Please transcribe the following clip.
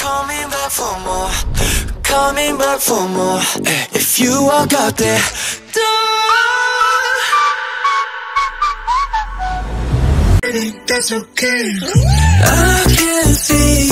coming back for more, coming back for more. Eh, if you walk out there, Don't That's okay. I can't see.